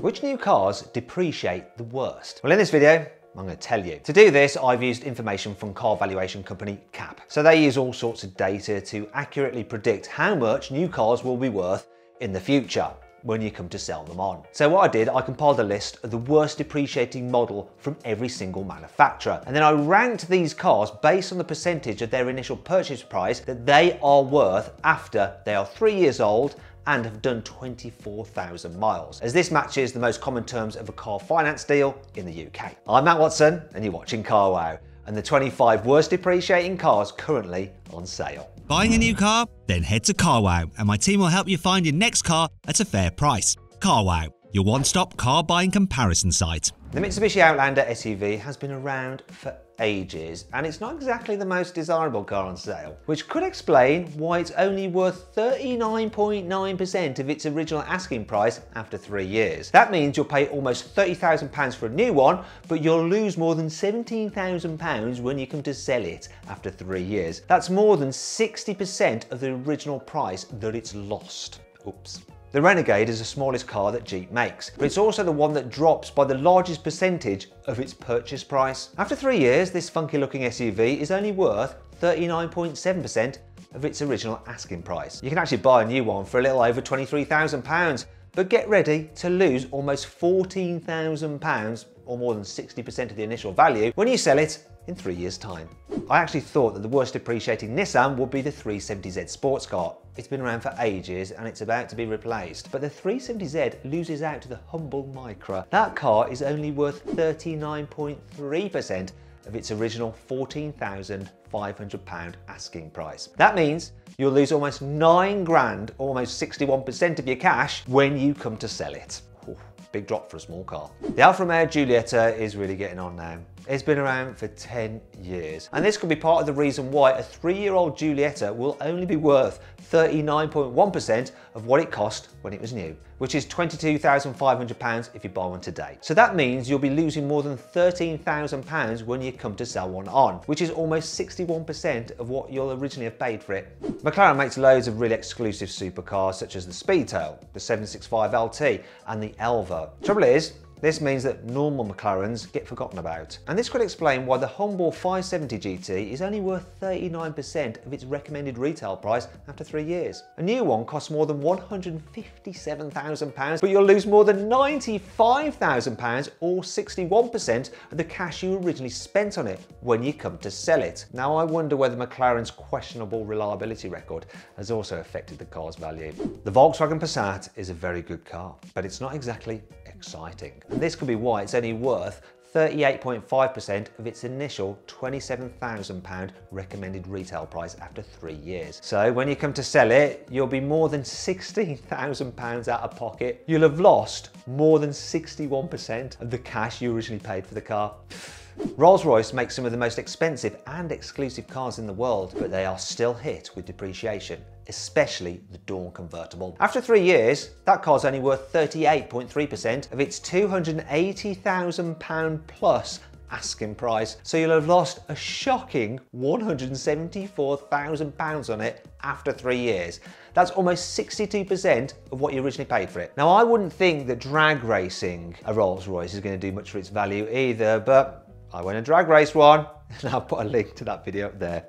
Which new cars depreciate the worst? Well, in this video, I'm going to tell you. To do this, I've used information from car valuation company CAP. So they use all sorts of data to accurately predict how much new cars will be worth in the future when you come to sell them on. So what I did, I compiled a list of the worst depreciating model from every single manufacturer. And then I ranked these cars based on the percentage of their initial purchase price that they are worth after they are three years old and have done 24,000 miles, as this matches the most common terms of a car finance deal in the UK. I'm Mat Watson, and you're watching CarWow, and the 25 worst depreciating cars currently on sale. Buying a new car? Then head to CarWow and my team will help you find your next car at a fair price. CarWow, your one-stop car buying comparison site. The Mitsubishi Outlander SUV has been around for ages and it's not exactly the most desirable car on sale, which could explain why it's only worth 39.9% of its original asking price after three years. That means you'll pay almost £30,000 for a new one, but you'll lose more than £17,000 when you come to sell it after three years. That's more than 60% of the original price that it's lost. Oops. The Renegade is the smallest car that Jeep makes, but it's also the one that drops by the largest percentage of its purchase price. After three years, this funky looking SUV is only worth 39.7% of its original asking price. You can actually buy a new one for a little over £23,000, but get ready to lose almost £14,000 or more than 60% of the initial value when you sell it in three years' time. I actually thought that the worst depreciating Nissan would be the 370Z sports car. It's been around for ages and it's about to be replaced, but the 370Z loses out to the humble Micra. That car is only worth 39.3% of its original £14,500 asking price. That means you'll lose almost nine grand, almost 61% of your cash when you come to sell it. Big drop for a small car. The Alfa Romeo Giulietta is really getting on now. It's been around for 10 years. And this could be part of the reason why a three-year-old Giulietta will only be worth 39.1% of what it cost when it was new, which is £22,500 if you buy one today. So that means you'll be losing more than £13,000 when you come to sell one on, which is almost 61% of what you'll originally have paid for it. McLaren makes loads of really exclusive supercars such as the Speedtail, the 765 LT and the Elva. Trouble is, this means that normal McLarens get forgotten about. And this could explain why the humble 570 GT is only worth 39% of its recommended retail price after three years. A new one costs more than £157,000, but you'll lose more than £95,000 or 61% of the cash you originally spent on it when you come to sell it. Now I wonder whether McLaren's questionable reliability record has also affected the car's value. The Volkswagen Passat is a very good car, but it's not exactly exciting. And this could be why it's only worth 38.5% of its initial £27,000 recommended retail price after three years. So when you come to sell it, you'll be more than £16,000 out of pocket. You'll have lost more than 61% of the cash you originally paid for the car. Rolls-Royce makes some of the most expensive and exclusive cars in the world, but they are still hit with depreciation, especially the Dawn convertible. After three years, that car's only worth 38.3% of its £280,000 plus asking price. So you'll have lost a shocking £174,000 on it after three years. That's almost 62% of what you originally paid for it. Now, I wouldn't think that drag racing a Rolls Royce is to do much for its value either, but I went and drag race one, and I'll put a link to that video up there.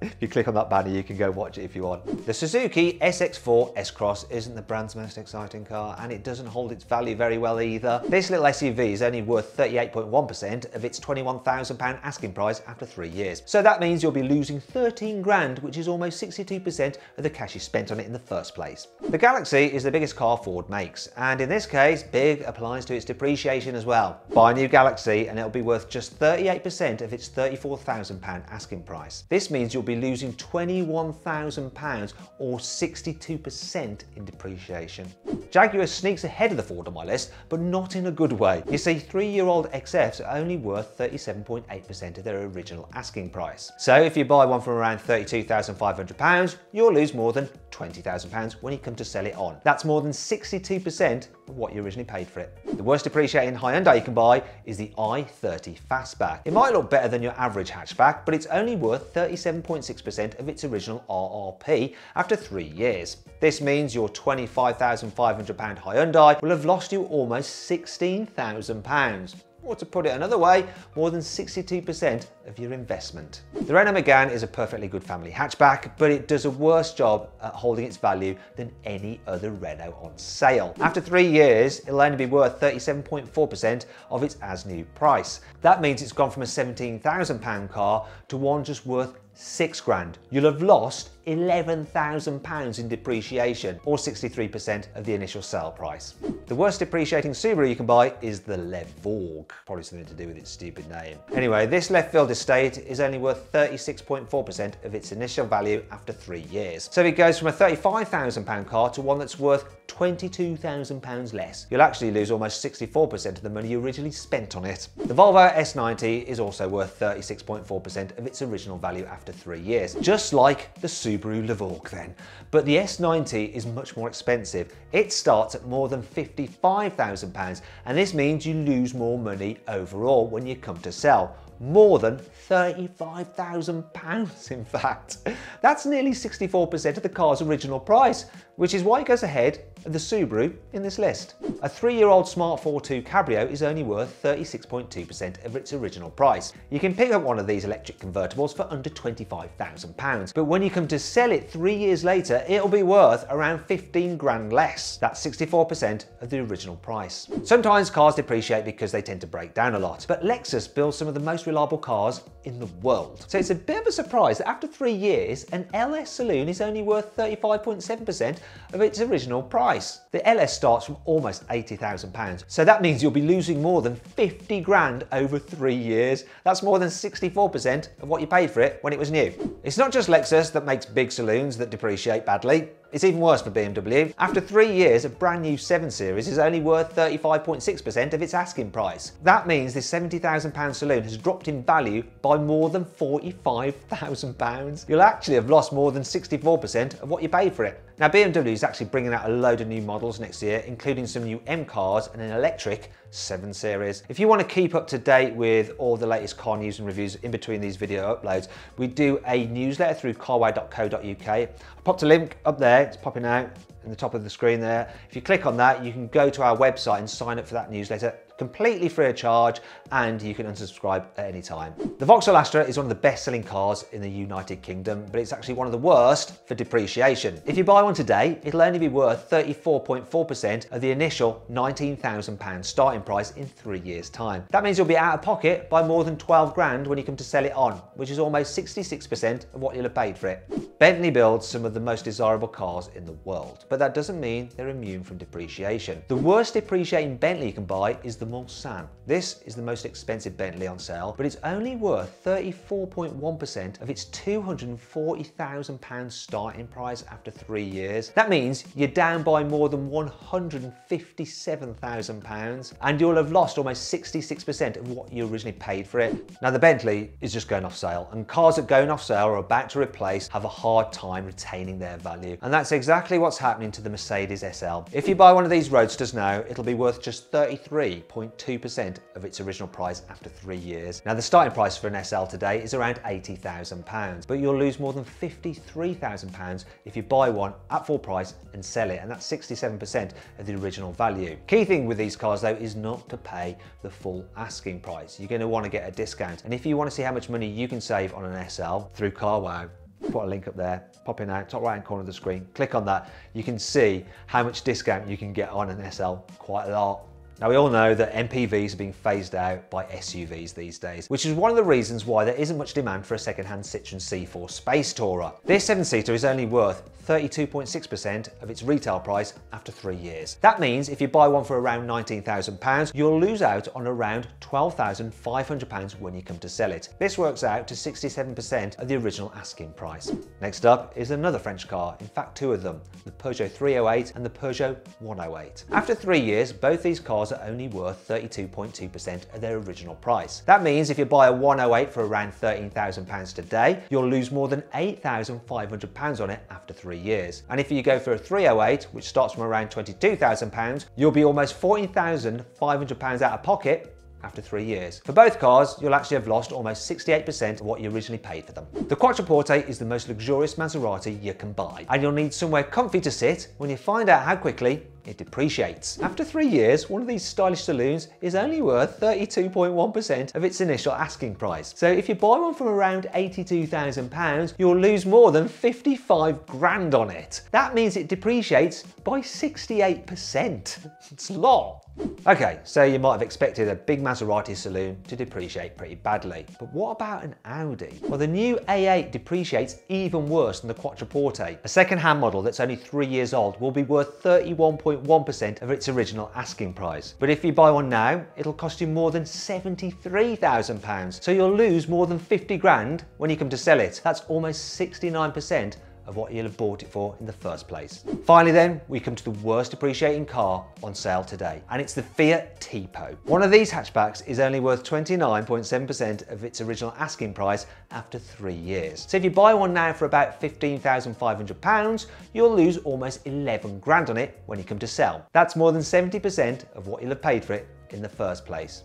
If you click on that banner, you can go watch it if you want. The Suzuki SX4 S-Cross isn't the brand's most exciting car, and it doesn't hold its value very well either. This little SUV is only worth 38.1% of its £21,000 asking price after three years. So that means you'll be losing 13 grand, which is almost 62% of the cash you spent on it in the first place. The Galaxy is the biggest car Ford makes, and in this case, big applies to its depreciation as well. Buy a new Galaxy and it'll be worth just 38% of its £34,000 asking price. This means you'll be losing £21,000 or 62% in depreciation. Jaguar sneaks ahead of the Ford on my list, but not in a good way. You see, three-year-old XFs are only worth 37.8% of their original asking price. So if you buy one from around £32,500, you'll lose more than £20,000 when you come to sell it on. That's more than 62% of what you originally paid for it. The worst depreciating Hyundai you can buy is the i30 Fastback. It might look better than your average hatchback, but it's only worth 37.6% of its original RRP after three years. This means your £25,500 Hyundai will have lost you almost £16,000 or to put it another way, more than 62% of your investment. The Renault Megane is a perfectly good family hatchback, but it does a worse job at holding its value than any other Renault on sale. After three years, it'll only be worth 37.4% of its as new price. That means it's gone from a £17,000 car to one just worth six grand. You'll have lost £11,000 in depreciation, or 63% of the initial sale price. The worst depreciating Subaru you can buy is the Levorg, probably something to do with its stupid name. Anyway, this left field estate is only worth 36.4% of its initial value after three years. So it goes from a £35,000 car to one that's worth £22,000 less. You'll actually lose almost 64% of the money you originally spent on it. The Volvo S90 is also worth 36.4% of its original value after three years, just like the Subaru Levorg then. But the S90 is much more expensive. It starts at more than £55,000 and this means you lose more money overall when you come to sell more than £35,000 in fact. That's nearly 64% of the car's original price, which is why it goes ahead the Subaru in this list. A three-year-old Smart ForTwo Cabrio is only worth 36.2% of its original price. You can pick up one of these electric convertibles for under £25,000, but when you come to sell it three years later, it'll be worth around 15 grand less. That's 64% of the original price. Sometimes cars depreciate because they tend to break down a lot, but Lexus builds some of the most reliable cars in the world. So it's a bit of a surprise that after three years, an LS Saloon is only worth 35.7% of its original price. The LS starts from almost £80,000, so that means you'll be losing more than 50 grand over three years. That's more than 64% of what you paid for it when it was new. It's not just Lexus that makes big saloons that depreciate badly. It's even worse for BMW. After three years, a brand new 7 Series is only worth 35.6% of its asking price. That means this £70,000 saloon has dropped in value by more than £45,000. You'll actually have lost more than 64% of what you paid for it. Now BMW is actually bringing out a load of new models next year, including some new M cars and an electric 7 Series. If you want to keep up to date with all the latest car news and reviews in between these video uploads, we do a newsletter through carwow.co.uk. I popped a link up there, it's popping out in the top of the screen there. If you click on that, you can go to our website and sign up for that newsletter completely free of charge and you can unsubscribe at any time. The Vauxhall Astra is one of the best selling cars in the United Kingdom, but it's actually one of the worst for depreciation. If you buy one today, it'll only be worth 34.4% of the initial £19,000 starting price in three years time. That means you'll be out of pocket by more than 12 grand when you come to sell it on, which is almost 66% of what you'll have paid for it. Bentley builds some of the most desirable cars in the world, but that doesn't mean they're immune from depreciation. The worst depreciating Bentley you can buy is the Mulsanne. This is the most expensive Bentley on sale, but it's only worth 34.1% of its £240,000 starting price after three years. That means you're down by more than £157,000 and you'll have lost almost 66% of what you originally paid for it. Now the Bentley is just going off sale and cars that are going off sale or about to replace have a hard time retaining their value. And that's exactly what's happening to the Mercedes SL. If you buy one of these Roadsters now, it'll be worth just 33 0.2% of its original price after three years. Now the starting price for an SL today is around £80,000, but you'll lose more than £53,000 if you buy one at full price and sell it, and that's 67% of the original value. Key thing with these cars though is not to pay the full asking price. You're going to want to get a discount, and if you want to see how much money you can save on an SL through CarWow, put a link up there, pop in out, top right hand corner of the screen, click on that. You can see how much discount you can get on an SL, quite a lot. Now we all know that MPVs are being phased out by SUVs these days, which is one of the reasons why there isn't much demand for a second-hand Citroen C4 Space Tourer. This seven-seater is only worth 32.6% of its retail price after three years. That means if you buy one for around £19,000, you'll lose out on around £12,500 when you come to sell it. This works out to 67% of the original asking price. Next up is another French car, in fact two of them, the Peugeot 308 and the Peugeot 108. After three years, both these cars cars are only worth 32.2% of their original price. That means if you buy a 108 for around £13,000 today, you'll lose more than £8,500 on it after three years. And if you go for a 308, which starts from around £22,000, you'll be almost £14,500 out of pocket after three years. For both cars, you'll actually have lost almost 68% of what you originally paid for them. The Quattroporte is the most luxurious Maserati you can buy, and you'll need somewhere comfy to sit when you find out how quickly it depreciates. After three years, one of these stylish saloons is only worth 32.1% of its initial asking price. So if you buy one from around £82,000, you'll lose more than 55 grand on it. That means it depreciates by 68%. It's a lot. Okay, so you might have expected a big Maserati saloon to depreciate pretty badly. But what about an Audi? Well, the new A8 depreciates even worse than the Quattroporte. A second-hand model that's only three years old will be worth 31.1% of its original asking price. But if you buy one now, it'll cost you more than £73,000. So you'll lose more than 50 grand when you come to sell it. That's almost 69% of what you'll have bought it for in the first place. Finally then, we come to the worst depreciating car on sale today, and it's the Fiat Tipo. One of these hatchbacks is only worth 29.7% of its original asking price after three years. So if you buy one now for about £15,500, you'll lose almost 11 grand on it when you come to sell. That's more than 70% of what you'll have paid for it in the first place.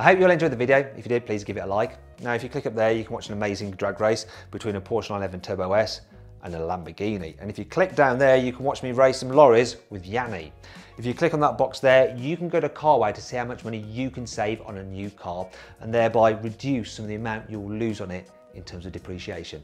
I hope you all enjoyed the video. If you did, please give it a like. Now, if you click up there, you can watch an amazing drag race between a Porsche 911 Turbo S and a Lamborghini. And if you click down there, you can watch me race some lorries with Yianni. If you click on that box there, you can go to CarWow to see how much money you can save on a new car and thereby reduce some of the amount you'll lose on it in terms of depreciation.